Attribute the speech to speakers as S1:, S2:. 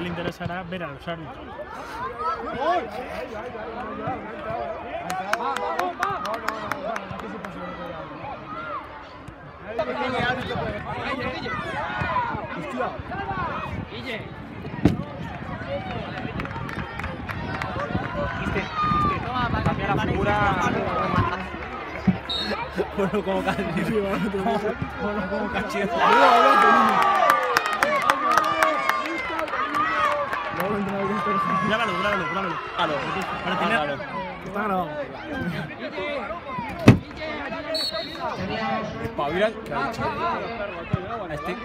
S1: le interesará ver a los
S2: Bueno, como casi. Bueno, como cachillo.
S1: Grábalo, grábalo, grábalo. Para tener-. Está grabado.
S2: Espabila, este.